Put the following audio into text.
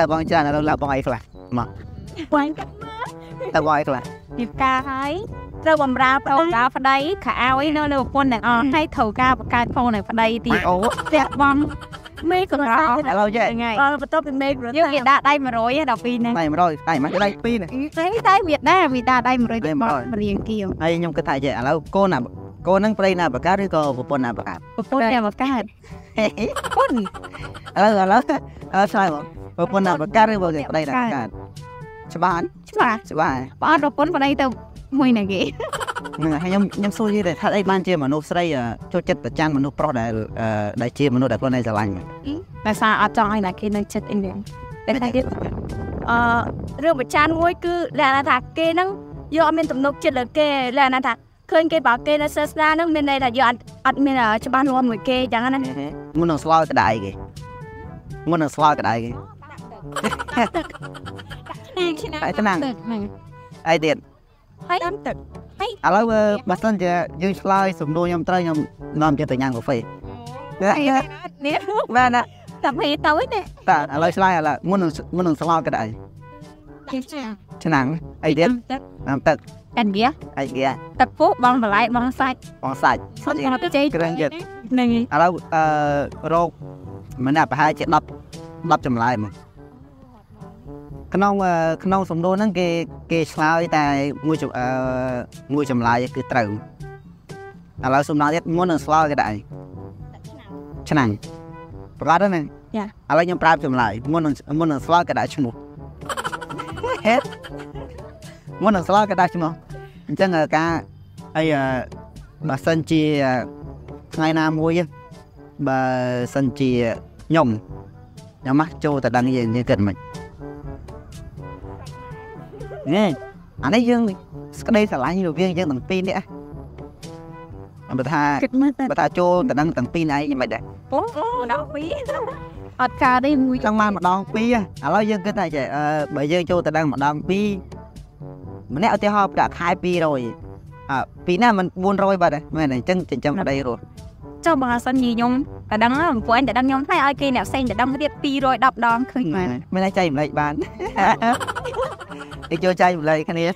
តើបងច្រើនឥឡូវឡើងបងអីខ្លះមកបាញ់តើបងអីខ្លះពីការហើយត្រូវបំរើប្អូនដល់ប្តីខោឲ្យនៅលើប្រពន្ធទាំងអស់ហើយត្រូវការបង្កើតផងនៅប្តីទៀតអូស្ទាក់បងមេក្រសាឥឡូវចេះថ្ងៃអឺបន្ទាប់ពីមេក្រយើងវាដាក់ដៃ100ដល់ពីហ្នឹងដៃ100ដៃមិនដៃ2នេះតែតែវាដែរវាដាក់ដៃ100ដៃប100ត់រៀងគៀវហើយខ្ញុំគិតថាចេះឥឡូវកូនណាកូនហ្នឹងប្តីណាបកើតឬក៏ប្រពន្ធណាបកើតប្រពន្ធតែបង្កើតពុនឥឡូវឥឡូវឥឡូវឆ្លើយមក ប្រពន្ធណាបកើតឬក៏ប្តីណាបកើតច្បាស់ច្បាស់ច្បាស់បើអត់ប្រពន្ធប្តីទៅមួយណាគេហ្នឹងហើយខ្ញុំខ្ញុំសួរយីតែថាអីបានជាមនុស្សស្រីចូលចិត្តប្រចាំមនុស្សប្រុសដែលដែលជាមនុស្សដែលខ្លួនឯងស្រឡាញ់តែសារអត់ចង់ឲ្យណាគេនៅចិត្តអីហ្នឹងតែតែទៀតអឺរឿងប្រចាំមួយគឺលក្ខណៈថាគេហ្នឹងយកអត់មានទំនុកចិត្តលើគេលក្ខណៈថាឃើញគេបើគេនៅសាសនាហ្នឹងមានន័យថាយកអត់អត់មានច្បាស់លាស់មួយគេចឹងណាមុននឹងស្លោក្តៅគេមុននឹងស្លោក្តៅគេ ឆ្នាំហើយឆ្នាំហ្នឹងអីទៀតហើយតាមទឹកឥឡូវបើសិនជាយើងឆ្លើយសំណួរខ្ញុំត្រូវខ្ញុំនាំចិត្តទៅញ៉ាំកាហ្វេហើយនេះបាទណាតែពេលទៅនេះតើឥឡូវឆ្លើយឥឡូវមុននឹងមុននឹងស្លោក្តៅគេចាឆ្នាំងអីទៀតទឹកតាមទឹកកានវាអីគេទឹកពុះបងបន្លែបងសាច់បងសាច់សុំគាត់ជ័យគ្រឿងចិត្តនឹងឥឡូវអឺរោគម្នាក់ប្រហែលជា10 10ចម្លើយមក ក្នុងក្នុងសំណួរហ្នឹងគេគេឆ្លើយតែមួយអឺមួយចម្លើយគឺត្រូវឥឡូវសំណួរទៀតមុននឹងស្លោគេដែរឆ្នាំងប្រកាសហ្នឹងឥឡូវខ្ញុំប្រាប់ចម្លើយមុននឹងមុននឹងស្លោគេដែរឈ្មោះហេតុមុននឹងស្លោគេដែរឈ្មោះអញ្ចឹងការអីបើសិនជាថ្ងៃណាមួយបើសិនជាខ្ញុំខ្ញុំមកចូលទៅដឹងយើងយើងគិតមិន ណែអានេះយើងស្ក្តីស្រឡាញ់រវាងយើងទាំងពីរនេះបើថាគិតមើលទៅបើថាចូលទៅដឹងទាំងពីរនេះឯងមិនដែរពុះដល់ពីអត់ការទេមួយចង់បានម្ដងពីរឥឡូវយើងគិតថាចេះអឺបើយើងចូលទៅដឹងម្ដងពីរម្នាក់ឧទាហរណ៍ប្រាក់ខែ200អើពីរណាមិន400បាត់ដែរមែនអញ្ចឹងចិញ្ចឹមប្តីរស់ ចុះបើសិនជាខ្ញុំតែដឹងពួកឯងតែដឹងខ្ញុំហើយឲ្យគេអ្នកផ្សេងតែដឹងទៀត210ដងឃើញមែមែននមានតែចែកម្លែកបានគេចូលចែកម្លែកគ្នា